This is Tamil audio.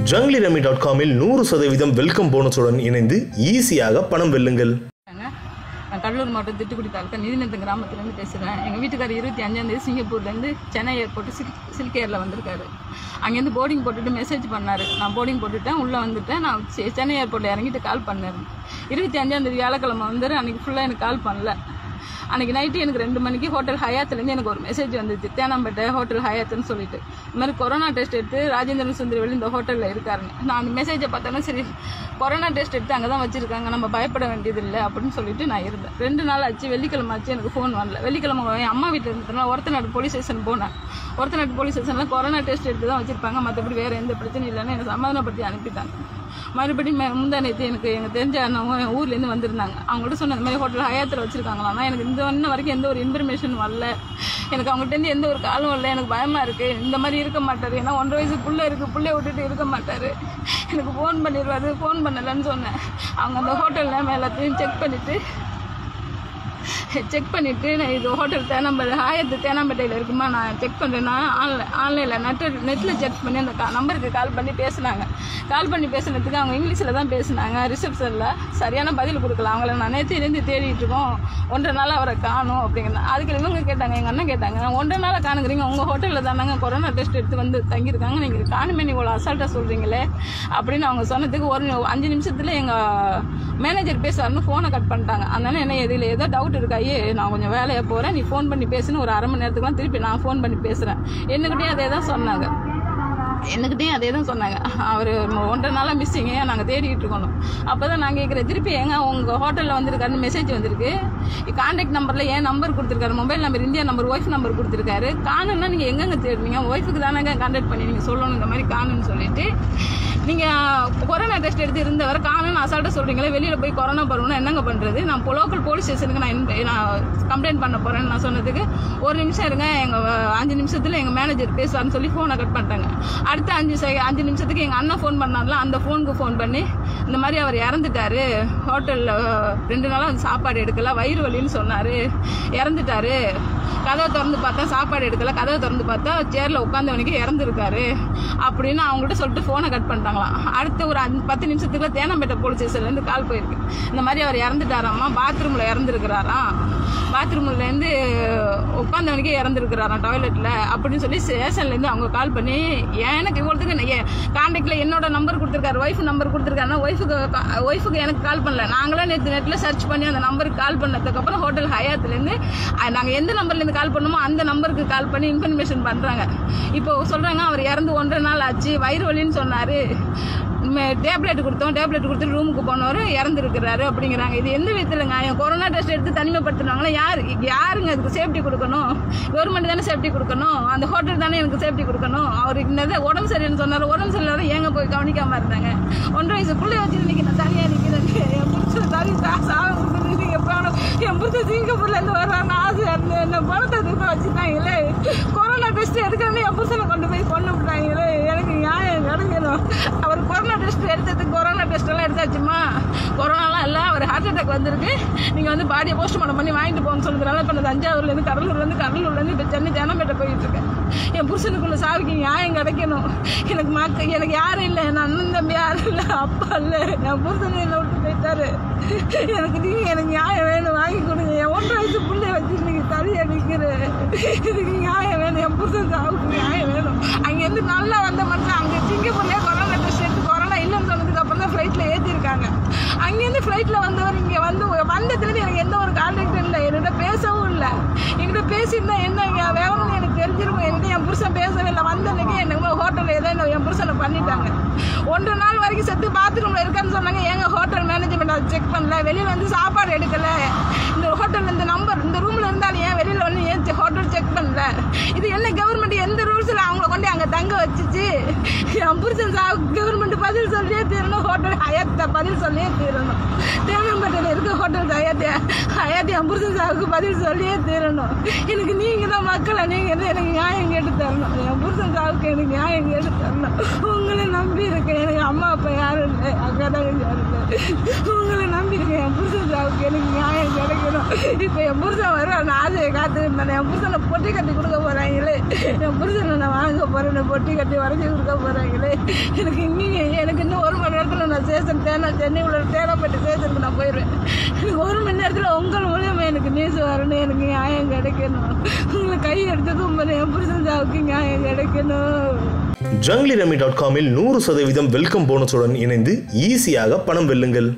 ஜங்லி ரமி டாட் காமில் நூறு சதவீதம் வெல்கம் போனஸுடன் இணைந்து ஈஸியாக பணம் வெல்லுங்கள். நான் கடலூர் மாவட்டம் திட்டுக்குடி தாலுக்கா நிதிநத்தம் கிராமத்துலேருந்து பேசுகிறேன் எங்கள் வீட்டுக்காரர் இருபத்தி அஞ்சாந்தேதி சிங்கப்பூர்லேருந்து சென்னை ஏர்போர்ட்டு சில் சில்க் ஏரில் வந்திருக்காரு. அங்கேருந்து போர்டிங் போட்டுட்டு மெசேஜ் பண்ணார். நான் போர்டிங் போட்டுட்டேன் உள்ளே வந்துட்டேன். நான் சென்னை ஏர்போர்ட்டில் இறங்கிட்டு கால் பண்ணேன். இருபத்தி அஞ்சாந்தேதி வியாழக்கிழமை வந்துரு அன்றைக்கி ஃபுல்லாக எனக்கு கால் பண்ணல. அன்றைக்கி நைட்டு எனக்கு ரெண்டு மணிக்கு ஹோட்டல் ஹயாத்துலேருந்து எனக்கு ஒரு மெசேஜ் வந்துச்சு தேனாம்பேட்டை ஹோட்டல் ஹயாத்துன்னு சொல்லிட்டு. இந்த மாதிரி கொரோனா டெஸ்ட் எடுத்து ராஜேந்திரன் சுந்தரவெளி இந்த ஹோட்டலில் இருக்காருன்னு. நான் அந்த மெசேஜை பார்த்தோன்னா சரி கொரோனா டெஸ்ட் எடுத்து அங்கே தான் வச்சுருக்காங்க நம்ம பயப்பட வேண்டியது இல்லை அப்படின்னு சொல்லிட்டு நான் இருந்தேன். ரெண்டு நாள் ஆச்சு வெள்ளிக்கிழமை ஆச்சு எனக்கு ஃபோன் வரல. வெள்ளிக்கிழமை என் அம்மா வீட்டில் இருந்ததுனால ஒருத்தநாடு போலீஸ் ஸ்டேஷன் போனேன். ஒருத்தநாடு போலீஸ் ஸ்டேஷனில் கொரோனா டெஸ்ட் எடுத்து தான் வச்சுருப்பாங்க மற்றபடி வேறு எந்த பிரச்சனையும் இல்லைன்னு எனக்கு சமாதானப்படுத்தி அனுப்பிட்டாங்க. மறுபடியும் மே- முந்தா நேற்று எனக்கு எங்கள் தெரிஞ்ச அண்ணவங்க ஊர்லேருந்து வந்திருந்தாங்க. அவங்கள்ட்ட சொன்ன இந்த மாதிரி ஹோட்டல் ஹயாத்தில் வச்சுருக்காங்களான்னா ஆனால் எனக்கு இந்த இன்ன வரைக்கும் எந்த ஒரு இன்ஃபர்மேஷன் வரல. எனக்கு அவங்ககிட்ட எந்த ஒரு காலும் இல்லை எனக்கு பயமாக இருக்குது இந்த மாதிரி இருக்க மாட்டார். ஏன்னா ஒன்றரை வயசு பிள்ளை இருக்குது பிள்ளைய விட்டுட்டு இருக்க மாட்டார். எனக்கு ஃபோன் பண்ணிடுவாரு. ஃபோன் பண்ணலைன்னு சொன்னேன். அவங்க அந்த ஹோட்டலில் எல்லாத்தையும் செக் பண்ணிவிட்டு செக் பண்ணிவிட்டு நான் இது ஹோட்டல் தேனாம்பேட்டை ஆயிரத்து தேனாம்பேட்டையில் இருக்குமா? நான் செக் பண்ணுறேன்னா ஆன்லைன் ஆன்லைனில் நெட்டு நெட்டில் செக் பண்ணி அந்த நம்பருக்கு கால் பண்ணி பேசுனாங்க. கால் பண்ணி பேசுனதுக்கு அவங்க இங்கிலீஷில் தான் பேசுனாங்க. ரிசப்ஷனில் சரியான பதில் கொடுக்கல. அவங்கள நான் நேற்றுலேருந்து தேடிட்டு இருக்கோம். ஒன்றரை நாள் அவரை காணும் அப்படிங்கிறேன் அதுக்கு இவங்க கேட்டாங்க எங்கள் அண்ணன் கேட்டாங்க நான் ஒன்றரை நாள் காணுங்கிறீங்க. உங்கள் ஹோட்டலில் தானாங்க கொரோனா டெஸ்ட் எடுத்து வந்து தங்கியிருக்காங்க. நீங்கள் காணுமே நீ இவ்வளோ அசால்ட்டாக சொல்கிறீங்களே அப்படின்னு அவங்க சொன்னதுக்கு ஒரு அஞ்சு நிமிஷத்தில் எங்கள் மேனேஜர் பேசுறாருன்னு ஃபோனை கட் பண்ணிட்டாங்க. அதனால என்ன எதில் ஏதோ டவுட் இருக்காயே நான் கொஞ்சம் வேலையாக போகிறேன் நீ ஃபோன் பண்ணி பேசுன்னு ஒரு அரை மணி நேரத்துக்குலாம் திருப்பி நான் ஃபோன் பண்ணி பேசுகிறேன் என்னக்கிட்டே அதே தான் சொன்னாங்க. என்னக்கிட்டேயும் அதே தான் சொன்னாங்க. அவர் ஒன்றரை நாளாக மிஸ்ஸிங்க நாங்கள் தேடிக்கிட்டு இருக்கணும். அப்போ தான் நான் கேட்குறேன் திருப்பி எங்க உங்கள் ஹோட்டலில் வந்திருக்காருன்னு மெசேஜ் வந்திருக்கு. கான்டாக்ட் நம்பரில் ஏன் நம்பர் கொடுத்துருக்காரு mobile number India number wife number கொடுத்துருக்காரு. காணுன்னா நீங்கள் எங்கெங்கே தேடுறீங்க ஒய்ஃபுக்கு தானேங்க கான்டாக்ட் பண்ணி நீங்கள் சொல்லணும் இந்த மாதிரி காணுன்னு சொல்லிட்டு. நீங்கள் கொரோனா டெஸ்ட் எடுத்து இருந்தவரை காணுன்னு அசால்ட்டாக சொல்கிறீங்களே வெளியில் போய் கொரோனா பரவணும் என்னங்க பண்ணுறது நான் லோக்கல் போலீஸ் ஸ்டேஷனுக்கு நான் நான் கம்ப்ளைண்ட் பண்ண போகிறேன்னு நான் சொன்னதுக்கு ஒரு நிமிஷம் இருங்க எங்கள் அஞ்சு நிமிஷத்தில் எங்கள் மேனேஜர் பேசுவார்னு சொல்லி ஃபோனை கட் பண்ணிட்டாங்க. அடுத்த அஞ்சு செக அஞ்சு நிமிஷத்துக்கு எங்கள் அண்ணன் ஃபோன் பண்ணார்ல அந்த ஃபோனுக்கு ஃபோன் பண்ணி இந்த மாதிரி அவர் இறந்துட்டாரு. ஹோட்டலில் ரெண்டு நாளாக வந்து சாப்பாடு எடுக்கல. வயிறு வலின்னு சொன்னார். இறந்துட்டாரு. கதவை திறந்து பார்த்தா சாப்பாடு எடுக்கல. கதவை திறந்து பார்த்தா சேரில் உட்காந்தவனுக்கு இறந்துருக்காரு. அப்படின்னு அவங்கள்ட்ட சொல்லிட்டு ஃபோனை கட் பண்ணிட்டாங்களாம். அடுத்த ஒரு அஞ்சு பத்து நிமிஷத்துக்குள்ள தேனாம்பேட்டை போலீஸ் ஸ்டேஷன்லேருந்து கால் போயிருக்கு. இந்த மாதிரி அவர் இறந்துட்டாராம்மா பாத்ரூமில் இறந்துருக்கிறாராம் பாத்ரூம்லேருந்து உட்காந்தவனுக்கே இறந்துருக்கிறாராம் டாய்லெட்டில் அப்படின்னு சொல்லி ஸ்டேஷன்லேருந்து அவங்க கால் பண்ணி எனக்கு இவ்வளோத்துக்கு கான்டாக்டில் என்னோட நம்பர் கொடுத்துருக்காரு ஒய்ஃப் நம்பர் கொடுத்துருக்காருன்னா ஒய்ஃபுக்கு ஒய்ஃபுக்கு எனக்கு கால் பண்ணல. நாங்களாம் நேற்று நெட்டில் சர்ச் பண்ணி அந்த நம்பருக்கு கால் பண்ணதுக்கப்புறம் ஹோட்டல் ஹயாத்துலேருந்து நாங்கள் எந்த நம்பர்லேருந்து கால் பண்ணோமோ அந்த நம்பருக்கு கால் பண்ணி இன்ஃபர்மேஷன் பண்ணுறாங்க இப்போ சொல்கிறாங்க அவர் இறந்து ஒன்றரை நாள் ஆச்சு வயிறு வலின்னு சொன்னார். டேப்லெட் கொடுத்தோம் டேப்லெட் கொடுத்துட்டு ரூமுக்கு போனவர் இறந்துருக்கிறாரு அப்படிங்கிறாங்க. இது எந்த விதத்தில் என் கொரோனா டெஸ்ட் எடுத்து தனிமைப்படுத்துனாங்களா? யார்? யாருங்க அதுக்கு சேஃப்டி கொடுக்கணும்? கவர்மெண்ட் தானே சேஃப்டி கொடுக்கணும்? அந்த ஹோட்டல் தானே எனக்கு சேஃப்டி கொடுக்கணும்? அவருக்கு இந்த உடம்பு சரியில்லைன்னு சொன்னார் உடம்பு சரியில்லாத ஏங்க போய் கவனிக்காமல் இருந்தாங்க? ஒன்றரை வயசு பிள்ளை வச்சு நினைக்கிறேன் நான் தனியாக நிற்கிறேன் என் புருஷன் தனி சாக எப்போ என் புருஷன் சிங்கப்பூர்லேருந்து வர்றாங்க ஆசையாக இருந்து என்ன பணத்தை தூக்க வச்சுட்டாங்களே. கொரோனா டெஸ்ட் எடுக்கணும்னு என் புருஷனை கொண்டு போய் கொண்டு விட்டாங்களே எனக்கு நியாயம் கிடைக்கணும் அவர் கொரோனா டெஸ்ட் எடுத்ததுக்கு கொரோனா டெஸ்ட் எல்லாம் எடுத்தாச்சுமா? கொரோனாலாம் இல்லை அவர் ஹார்ட் அட்டாக் வந்திருக்கு. நீங்கள் வந்து பாடியை போஸ்ட்மார்ட்டம் பண்ணி வாங்கிட்டு போகணும்னு சொல்லுறதுனால இப்போ நான் தஞ்சாவூர்லேருந்து கடலூர்லேருந்து கடலூர்லேருந்து இப்போ சென்னை தேனம்பேட்டை போயிட்டு இருக்கேன். என் புருஷனுக்குள்ள சாவிக்கு நியாயம் கிடைக்கணும். எனக்கு மக்க எனக்கு யாரும் இல்லை. என் அண்ணன் தம்பி யாரும் இல்லை. அப்பா இல்லை. என் புருஷன் என்னை விட்டு போயிட்டாரு. எனக்கு நீங்கள் எனக்கு நியாயம் வேணும். வாங்கி கொடுங்க. என் ஒன்றரை வயசு பிள்ளைய வச்சு இன்னைக்கு தலையை நிற்கிறேன் இதுக்கு நியாயம் வேணும். என் புருஷன் சாவுக்கு நியாயம் வேணும். அங்கேருந்து நல்லா வந்த மட்டும் அங்கே சிங்கப்பூர்லேயே கொரோனா டெஸ்ட் எடுத்து கொரோனா இல்லைன்னு சொன்னதுக்கு அப்புறம் தான் ஃப்ளைட்டில் ஏற்றிருக்காங்க ஃப்ளைட்டில் வந்தவர் இங்கே வந்து வந்ததுலேருந்து எனக்கு எந்த ஒரு கான்டாக்டும் இல்லை. என்கிட்ட பேசவும் இல்லை. என்கிட்ட பேசியிருந்தா என்ன இங்கே வேணும்னு எனக்கு தெரிஞ்சிருக்கும். என்கிட்ட என் புருஷன் பேசவே இல்லை. வந்தன்னைக்கு எனக்கு ஹோட்டலில் ஏதோ என்ன என் புருஷனை பண்ணிட்டாங்க. ஒன்றரை நாள் வரைக்கும் செத்து பாத்ரூமில் இருக்கான்னு சொன்னாங்க. எங்க ஹோட்டல் மேனேஜ்மெண்ட் அதை செக் பண்ணல? வெளியில் வந்து சாப்பாடு எடுக்கல. இந்த ஹோட்டல் இந்த நம்பர் இந்த ரூமில் இருந்தாலும் ஏன் வெளியில் வந்து ஏன் ஹோட்டல் செக் பண்ணல? இது என்ன கவர்மெண்ட் எந்த ரூல்ஸில் அவங்கள கொண்டு அங்கே தங்க வச்சுச்சு. என் புருஷன் சா கவர்மெண்ட் பதில் சொல்லியே தீரணும். ஹோட்டல் ஹயாத்த பதில் சொல்லியே தீரணும். தேவம்பேட்டையில் இருக்க ஹோட்டல் ஹயாத்தியா ஹயாத்தி என் புருஷன் சாவுக்கு பதில் சொல்லியே தீரணும். எனக்கு நீங்கள் தான் மக்களை நீங்கள் தான் எனக்கு நியாயம் கேட்டு தரணும். என் புருஷன் சாவுக்கு எனக்கு நியாயம் கேட்டு தரணும். உங்களை நம்பி இருக்கேன். எனக்கு அம்மா அப்பா யாரும் இல்லை. அக்கா தான் யாரும் இல்லை. உங்களை நம்பியிருக்கேன் என் புருஷன் சாவுக்கு எனக்கு நியாயம் கிடைக்கணும். இப்போ என் புருஷன் வருவான். நான் ஆசையை நான் என் புருஷனை பொட்டி கட்டி கொடுக்க போகிறாங்களே என் புருஷனை நான் வாங்க போகிறேன் பொட்டி கட்டி வரைஞ்சி கொடுக்க போகிறாங்களே எனக்கு இங்கே எனக்கு இன்னும் ஒரு மணி நேரத்தில் நான் ஸ்டேஷன் தேனா சென்னை உள்ள தேனாப்பட்டு ஸ்டேஷனுக்கு நான் போயிடுவேன். எனக்கு ஒரு மணி நேரத்தில் உங்கள் மூலியமாக எனக்கு நியூஸ் வரணும் எனக்கு நியாயம் கிடைக்கணும். உங்களை கை எடுத்து கும்பிடு என் புருஷன் சாவுக்கு நியாயம் கிடைக்கணும். ஜங்லி ரமி டாட் காமில் நூறு சதவீதம் வெல்கம் போனஸுடன் இணைந்து ஈஸியாக பணம் வெல்லுங்கள்.